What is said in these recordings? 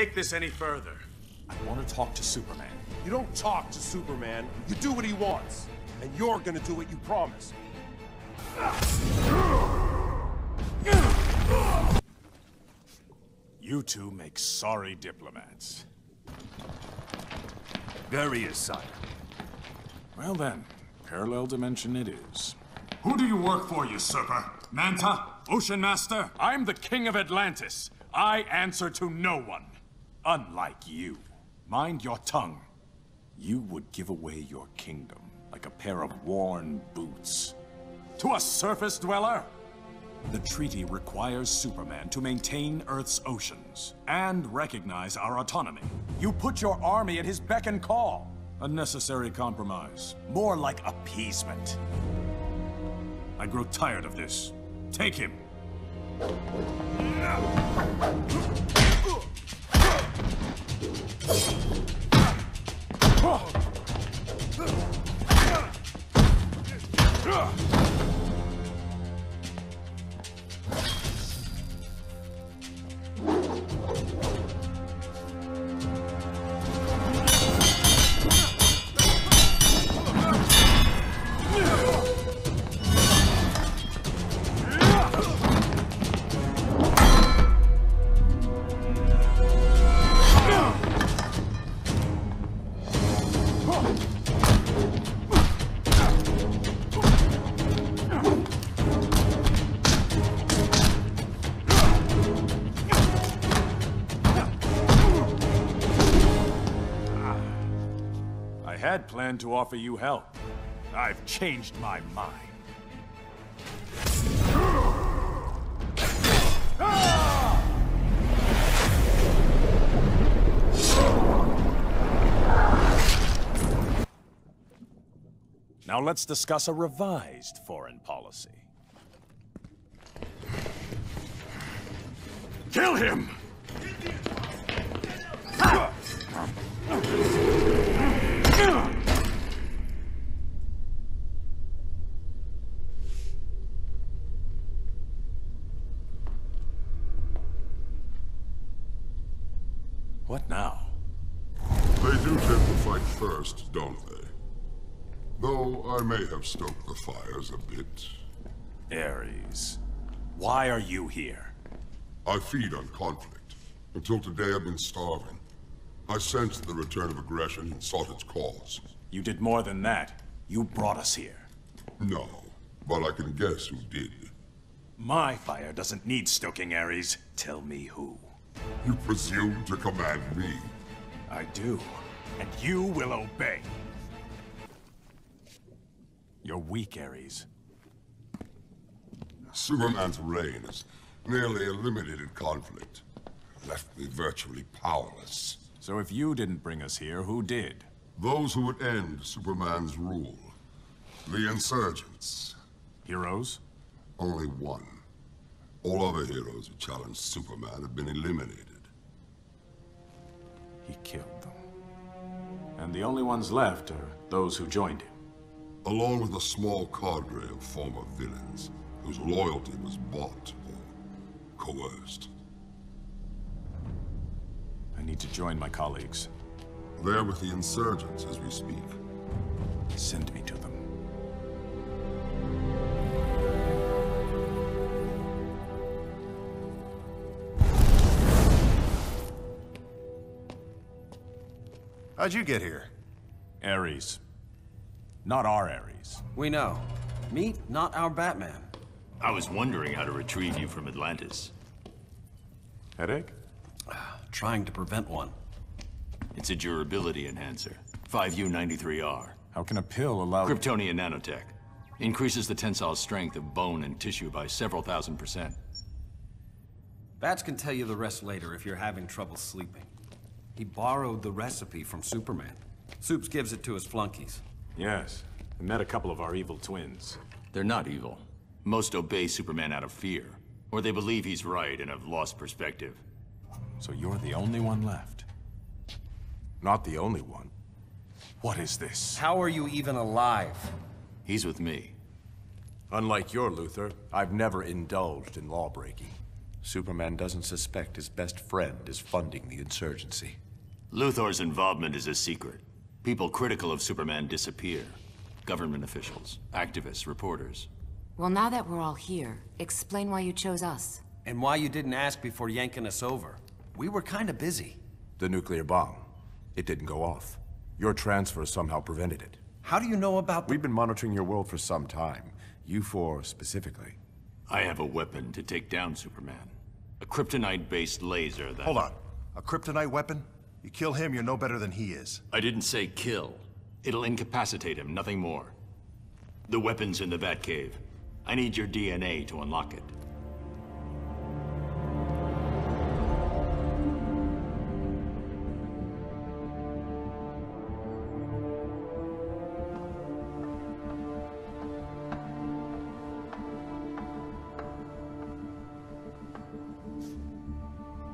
take this any further. I want to talk to Superman. You don't talk to Superman, you do what he wants. And you're gonna do what you promised. You two make sorry diplomats. There he is, sire. Well then, parallel dimension it is. Who do you work for, usurper? Manta? Ocean Master? I'm the king of Atlantis. I answer to no one. Unlike you. Mind your tongue. You would give away your kingdom like a pair of worn boots. To a surface dweller? The treaty requires Superman to maintain Earth's oceans and recognize our autonomy. You put your army at his beck and call. A necessary compromise. More like appeasement. I grow tired of this. Take him. I planned to offer you help. I've changed my mind. Now let's discuss a revised foreign policy. Kill him! Though I may have stoked the fires a bit. Ares, why are you here? I feed on conflict. Until today I've been starving. I sensed the return of aggression and sought its cause. You did more than that. You brought us here. No, but I can guess who did. My fire doesn't need stoking, Ares. Tell me who. You presume to command me. I do. And you will obey. You're weak, Ares. Superman's reign has nearly eliminated conflict. Left me virtually powerless. So if you didn't bring us here, who did? Those who would end Superman's rule. The insurgents. Heroes? Only one. All other heroes who challenged Superman have been eliminated. He killed them. And the only ones left are those who joined him. Along with a small cadre of former villains, whose loyalty was bought or coerced. I need to join my colleagues. They're with the insurgents as we speak. Send me to them. How'd you get here? Ares. Not our Ares. We know. Meet not our Batman. I was wondering how to retrieve you from Atlantis. Headache? Trying to prevent one. It's a durability enhancer. 5U93R. How can a pill allow... Kryptonian nanotech. Increases the tensile strength of bone and tissue by several thousand percent. Bats can tell you the rest later if you're having trouble sleeping. He borrowed the recipe from Superman. Supes gives it to his flunkies. Yes. I met a couple of our evil twins. They're not evil. Most obey Superman out of fear. Or they believe he's right and have lost perspective. So you're the only one left. Not the only one. What is this? How are you even alive? He's with me. Unlike your Luthor, I've never indulged in lawbreaking. Superman doesn't suspect his best friend is funding the insurgency. Luthor's involvement is a secret. People critical of Superman disappear. Government officials, activists, reporters. Well, now that we're all here, explain why you chose us. And why you didn't ask before yanking us over. We were kinda busy. The nuclear bomb. It didn't go off. Your transfer somehow prevented it. How do you know about the- We've been monitoring your world for some time. You four specifically. I have a weapon to take down Superman. A kryptonite-based laser that... Hold on. A kryptonite weapon? You kill him, you're no better than he is. I didn't say kill. It'll incapacitate him, nothing more. The weapon's in the Batcave. I need your DNA to unlock it.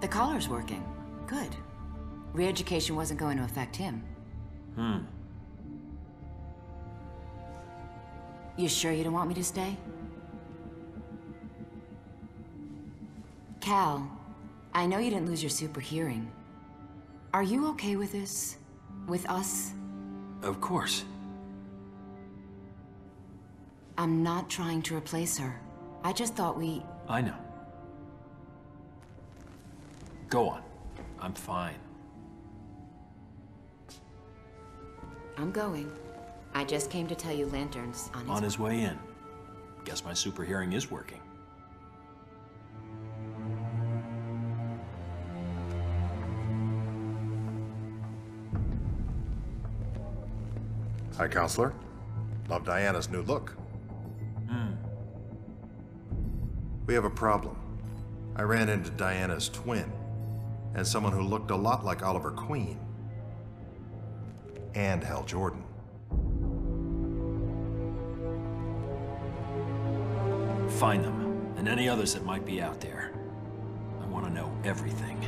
The collar's working. Good. Re-education wasn't going to affect him. Hmm. You sure you don't want me to stay? Kal, I know you didn't lose your super hearing. Are you okay with this? With us? Of course. I'm not trying to replace her. I just thought we... I know. Go on. I'm fine. I'm going. I just came to tell you Lantern's on his... On his way in. Guess my super hearing is working. Hi, Counselor. Love Diana's new look. Hmm. We have a problem. I ran into Diana's twin, and someone who looked a lot like Oliver Queen. And Hal Jordan. Find them, and any others that might be out there. I want to know everything.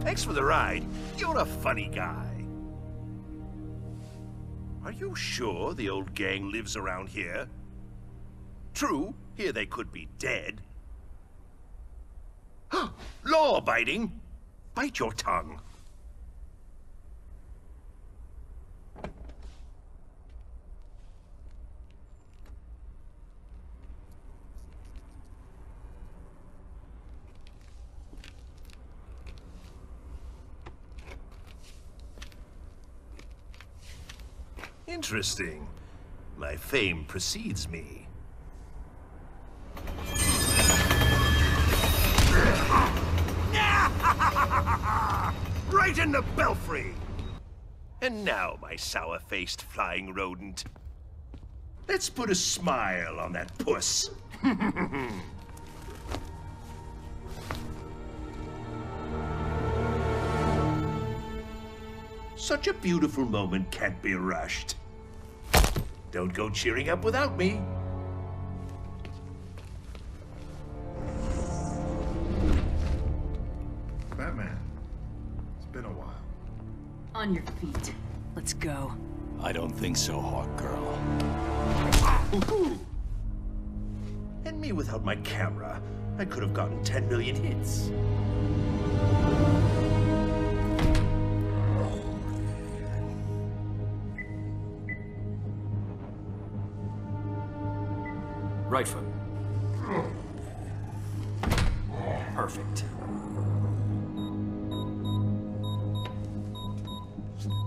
Thanks for the ride. You're a funny guy. Are you sure the old gang lives around here? True, here they could be dead. Law-abiding? Bite your tongue. Interesting. My fame precedes me. right in the belfry! And now, my sour-faced flying rodent. Let's put a smile on that puss. Such a beautiful moment can't be rushed. Don't go cheering up without me. Batman. It's been a while. On your feet. Let's go. I don't think so, Hawk Girl. Ooh. And me without my camera, I could have gotten 10 million hits. Right foot. Perfect.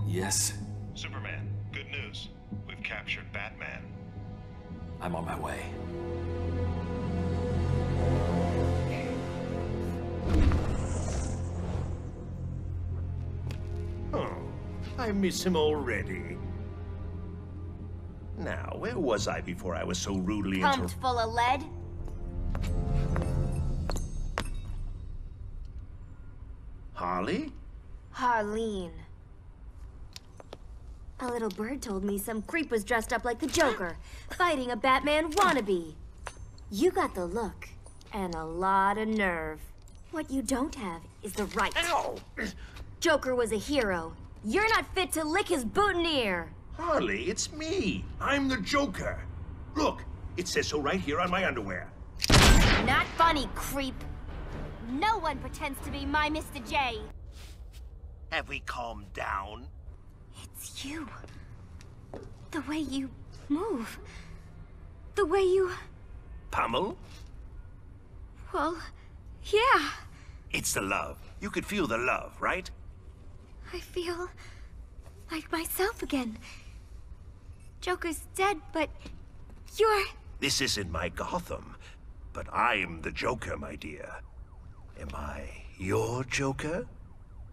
Yes, Superman, good news. We've captured Batman. I'm on my way. Oh, I miss him already. Now, where was I before I was so rudely Pumped full of lead? Harley? Harleen. A little bird told me some creep was dressed up like the Joker, fighting a Batman wannabe. You got the look, and a lot of nerve. What you don't have is the right. Ow! Joker was a hero. You're not fit to lick his boutonniere. Harley, it's me. I'm the Joker. Look, it says so right here on my underwear. Not funny, creep. No one pretends to be my Mr. J. Have we calmed down? It's you. The way you move. The way you... Pummel? Well, yeah. It's the love. You could feel the love, right? I feel like myself again. Joker's dead, but you're... This isn't my Gotham, but I'm the Joker, my dear. Am I your Joker,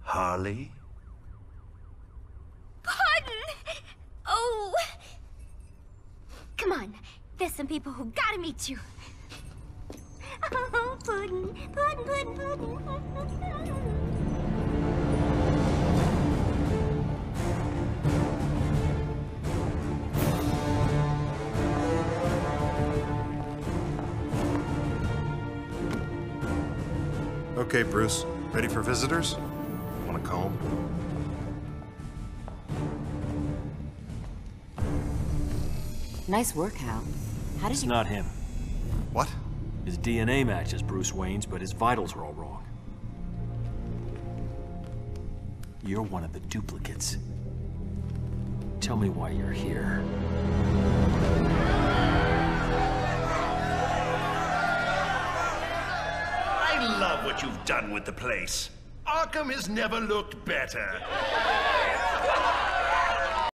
Harley? Pardon! Oh! Come on, there's some people who gotta meet you. Oh, Puddin', Puddin', Puddin', Puddin'. Okay, Bruce. Ready for visitors? Want a comb? Nice work, Hal. How did It's you... not him. What? His DNA matches Bruce Wayne's, but his vitals are all wrong. You're one of the duplicates. Tell me why you're here. What you've done with the place. Arkham has never looked better.